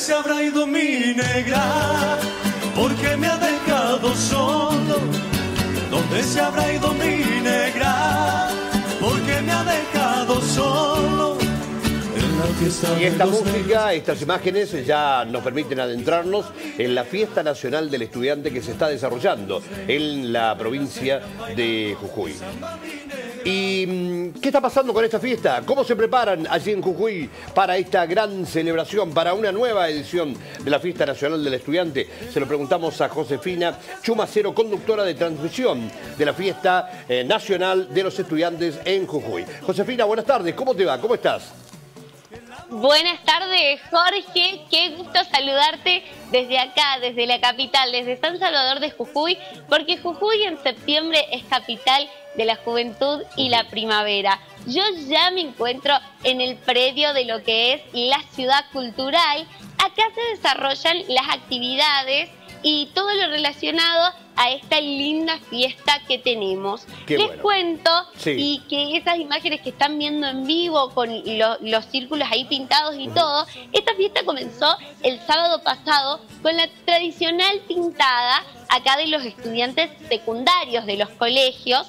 ¿Dónde se habrá ido mi negra? Porque me ha dejado solo. ¿Dónde se habrá ido mi negra? Porque me ha dejado solo. Y esta música, estas imágenes ya nos permiten adentrarnos en la fiesta nacional del estudiante que se está desarrollando en la provincia de Jujuy. ¿Y mm, qué está pasando con esta fiesta? ¿Cómo se preparan allí en Jujuy para esta gran celebración, para una nueva edición de la Fiesta Nacional del Estudiante? Se lo preguntamos a Josefina Chumacero, conductora de transmisión de la Fiesta eh, Nacional de los Estudiantes en Jujuy. Josefina, buenas tardes, ¿cómo te va? ¿Cómo estás? Buenas tardes, Jorge. Qué gusto saludarte desde acá, desde la capital, desde San Salvador de Jujuy, porque Jujuy en septiembre es capital de la juventud y la primavera. Yo ya me encuentro en el predio de lo que es la ciudad cultural. Acá se desarrollan las actividades y todo lo relacionado a esta linda fiesta que tenemos. Qué Les bueno. cuento Sí. y que esas imágenes que están viendo en vivo con lo- los círculos ahí pintados y todo, esta fiesta comenzó el sábado pasado con la tradicional pintada acá de los estudiantes secundarios de los colegios.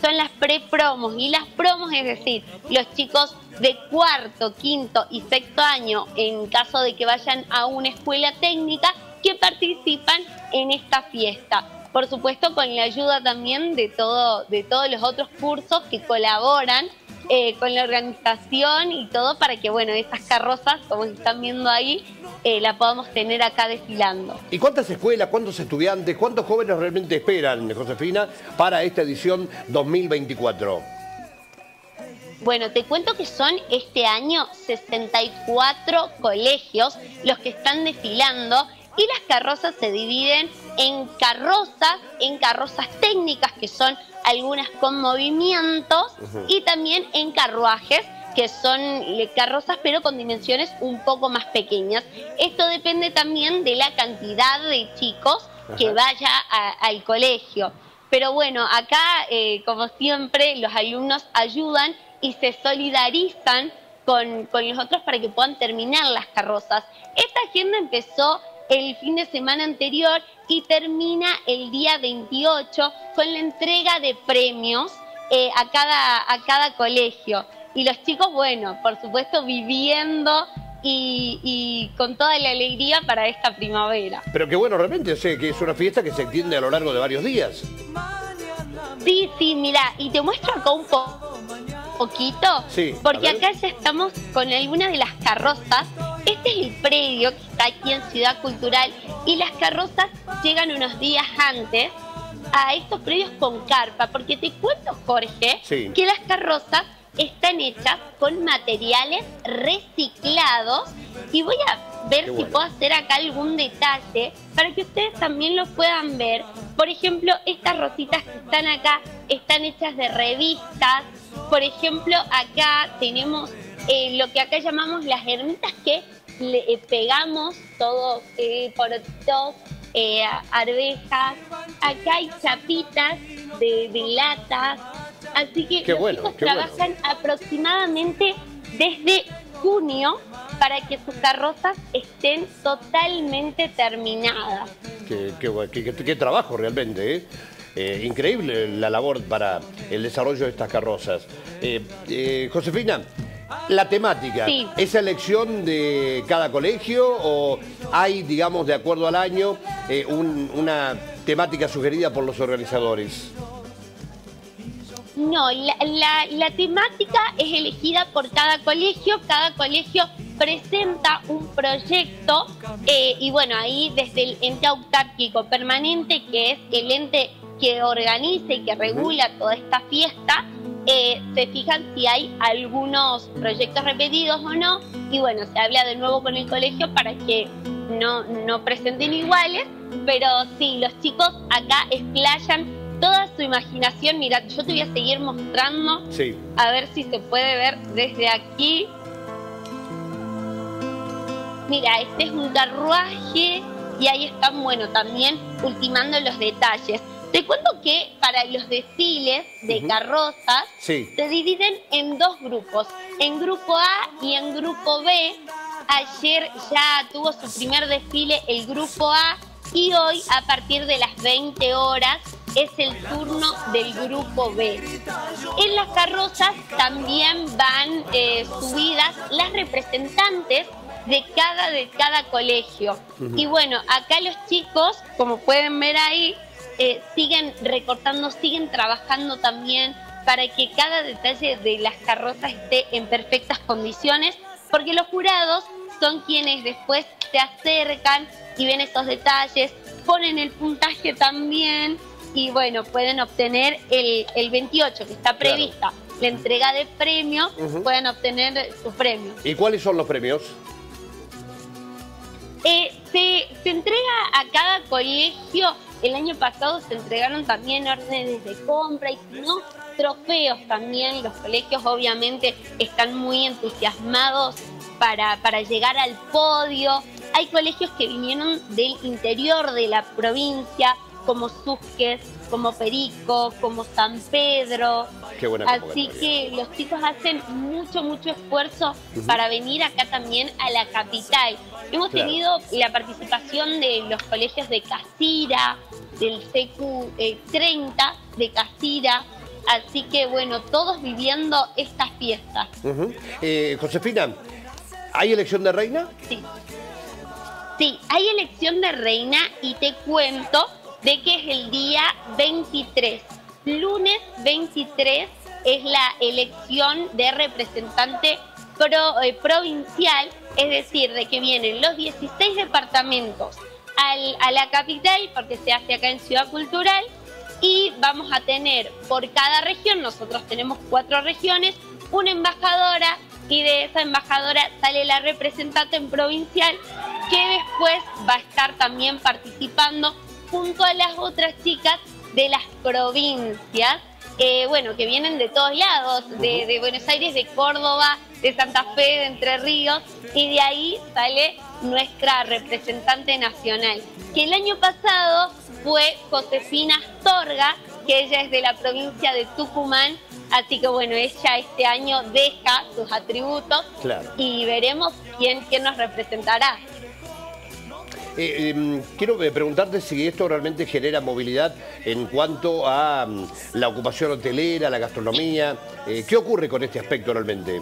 Son las pre-promos y las promos, es decir, los chicos de cuarto, quinto y sexto año, en caso de que vayan a una escuela técnica, que participan en esta fiesta por supuesto con la ayuda también de, todo, de todos los otros cursos que colaboran eh, con la organización y todo para que, bueno, esas carrozas, como están viendo ahí, eh, la podamos tener acá desfilando. ¿Y cuántas escuelas, cuántos estudiantes, cuántos jóvenes realmente esperan, Josefina, para esta edición 2024? Bueno, te cuento que son este año 64 colegios los que están desfilando y las carrozas se dividen en carrozas, en carrozas técnicas que son algunas con movimientos y también en carruajes que son eh, carrozas pero con dimensiones un poco más pequeñas. Esto depende también de la cantidad de chicos que vaya a- al colegio. Pero bueno, acá, eh, como siempre, los alumnos ayudan y se solidarizan con, con los otros para que puedan terminar las carrozas. Esta agenda empezó el fin de semana anterior y termina el día 28 con la entrega de premios eh, a, cada, a cada colegio. Y los chicos, bueno, por supuesto, viviendo y, y con toda la alegría para esta primavera. Pero que bueno, realmente, sea, que es una fiesta que se extiende a lo largo de varios días. Sí, sí, mira, y te muestro acá un po- poquito, Sí, porque acá ya estamos con algunas de las carrozas. Este es el predio que está aquí en Ciudad Cultural y las carrozas llegan unos días antes a estos predios con carpa, porque te cuento, Jorge, Sí. que las carrozas están hechas con materiales reciclados y voy a ver si puedo hacer acá algún detalle para que ustedes también lo puedan ver. Por ejemplo, estas rositas que están acá están hechas de revistas. Por ejemplo, acá tenemos eh, lo que acá llamamos las ermitas que le eh, pegamos todos eh, porotitos, eh, arvejas. Acá hay chapitas de, de latas. Así que Qué los bueno, chicos qué bueno. trabajan aproximadamente desde junio para que sus carrozas estén totalmente terminadas. Qué, qué qué- trabajo realmente, ¿eh? Eh, increíble la labor para el desarrollo de estas carrozas. Eh, Josefina, la temática, Sí. ¿es elección de cada colegio o hay, digamos, de acuerdo al año, eh, un- una temática sugerida por los organizadores? No, la, la- la temática es elegida por cada colegio, cada colegio presenta un proyecto eh, y bueno, ahí desde el ente autárquico permanente, que es el ente que organiza y que regula toda esta fiesta, eh, se fijan si hay algunos proyectos repetidos o no y bueno, se habla de nuevo con el colegio para que no, no presenten iguales, pero sí, los chicos acá explayan toda su imaginación. Mira, yo te voy a seguir mostrando, Sí. a ver si se puede ver desde aquí. Mira, este es un carruaje y ahí están, bueno, también ultimando los detalles. Te cuento que para los desfiles de carrozas Sí. se dividen en dos grupos, en grupo A y en grupo B. Ayer ya tuvo su primer desfile el grupo A y hoy a partir de las 20 horas es el turno del grupo B. En las carrozas también van eh, subidas las representantes de cada, de cada colegio. Y bueno, acá los chicos, como pueden ver ahí, eh, siguen recortando, siguen trabajando también para que cada detalle de las carrozas esté en perfectas condiciones, porque los jurados son quienes después se acercan y ven esos detalles, ponen el puntaje también y bueno, pueden obtener el, el 28 que está prevista. La entrega de premios, pueden obtener su premio. ¿Y cuáles son los premios? Eh, se, se entrega a cada colegio, el año pasado se entregaron también órdenes de compra y no, trofeos también. Los colegios obviamente están muy entusiasmados para, para llegar al podio. Hay colegios que vinieron del interior de la provincia, como Susques, como Perico, como San Pedro. Qué buena Así que los chicos hacen mucho, mucho esfuerzo para venir acá también a la capital. Hemos Claro. tenido la participación de los colegios de Casira, del CQ 30 de Casira. Así que bueno, todos viviendo estas fiestas. Eh, Josefina, ¿hay elección de reina? Sí. Sí, hay elección de reina y te cuento de que es el día 23. Lunes 23 es la elección de representante eh, provincial, es decir, de que vienen los 16 departamentos a la capital, porque se hace acá en Ciudad Cultural, y vamos a tener por cada región, nosotros tenemos cuatro regiones, una embajadora y de esa embajadora sale la representante en provincial que después va a estar también participando junto a las otras chicas de las provincias, eh, bueno, que vienen de todos lados, de, de Buenos Aires, de Córdoba, de Santa Fe, de Entre Ríos, y de ahí sale nuestra representante nacional, que el año pasado fue Josefina Astorga, que ella es de la provincia de Tucumán, así que bueno, ella este año deja sus atributos Claro. y veremos quién, quién nos representará. Eh, em, quiero eh, preguntarte si esto realmente genera movilidad en cuanto a mm, la ocupación hotelera, la gastronomía. Eh, ¿Qué ocurre con este aspecto realmente?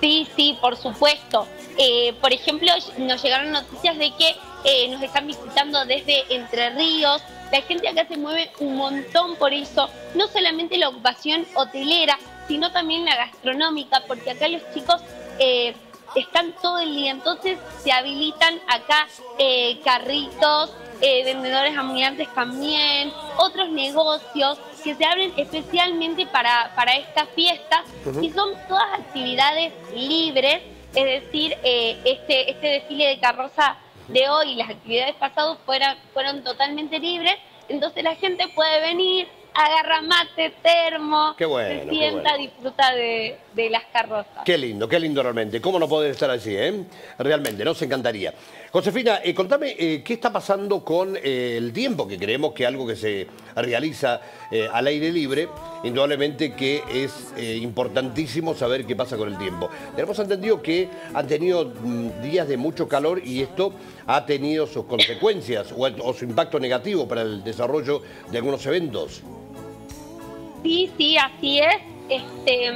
Sí, sí, por supuesto. Eh, por ejemplo, nos llegaron noticias de que eh, nos están visitando desde Entre Ríos. La gente acá se mueve un montón por eso. No solamente la ocupación hotelera, sino también la gastronómica, porque acá los chicos eh, están todo el día. Entonces se habilitan acá eh, carritos, eh, vendedores ambulantes también, otros negocios que se abren especialmente para, para estas fiestas y son todas actividades libres, es decir, eh, este, este desfile de carroza de hoy y las actividades pasadas fueron, fueron totalmente libres, entonces la gente puede venir, agarra mate, termo, Qué bueno, se qué sienta, bueno. disfruta de, de las carrozas. Qué lindo, qué lindo realmente. ¿Cómo no poder estar allí, eh? Realmente, nos encantaría. Josefina, eh, contame eh, qué está pasando con eh, el tiempo, que creemos que algo que se realiza al aire libre, indudablemente que es importantísimo saber qué pasa con el tiempo. Tenemos entendido que han tenido mm, días de mucho calor y esto ha tenido sus consecuencias o, o su impacto negativo para el desarrollo de algunos eventos. Sí, sí, así es. Este,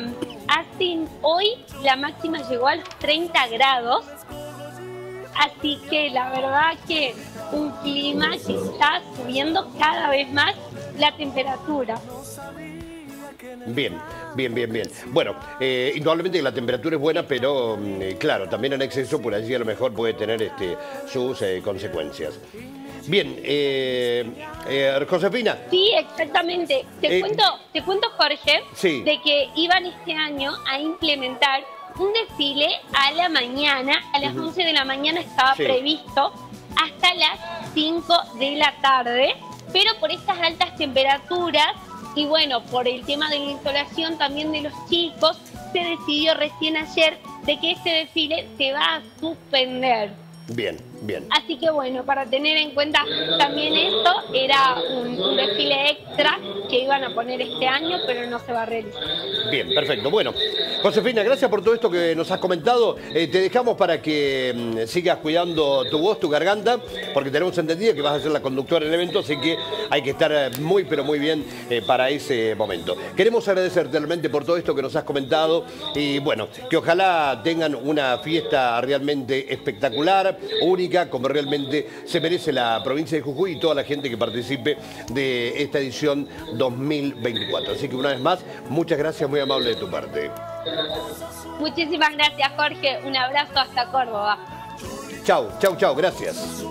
así, hoy la máxima llegó a los 30 grados, así que la verdad que un clima que está subiendo cada vez más la temperatura. Bien, bien, bien, bien. Bueno, eh, indudablemente que la temperatura es buena, pero mm, eh, claro, también en exceso por allí a lo mejor puede tener este, sus eh, consecuencias. Bien, eh, eh, Josefina, Sí, exactamente. Te Eh, cuento, te cuento Jorge, Sí. de que iban este año a implementar un desfile a la mañana, a las 11 de la mañana estaba Sí. previsto, hasta las 5 de la tarde, pero por estas altas temperaturas y bueno, por el tema de la insolación también de los chicos, se decidió recién ayer de que este desfile se va a suspender. bien, Bien. Así que bueno, para tener en cuenta también esto, era un, un desfile extra que iban a poner este año, pero no se va a realizar. Bien, perfecto. Bueno, Josefina, gracias por todo esto que nos has comentado. Eh, te dejamos para que mm, sigas cuidando tu voz, tu garganta, porque tenemos entendido que vas a ser la conductora del evento, así que hay que estar eh, muy, pero muy bien eh, para ese momento. Queremos agradecerte realmente por todo esto que nos has comentado y bueno, que ojalá tengan una fiesta realmente espectacular, única, como realmente se merece la provincia de Jujuy y toda la gente que participe de esta edición 2024. Así que una vez más, muchas gracias, muy amable de tu parte. Muchísimas gracias, Jorge. Un abrazo hasta Córdoba. Chau, chau, chau, gracias.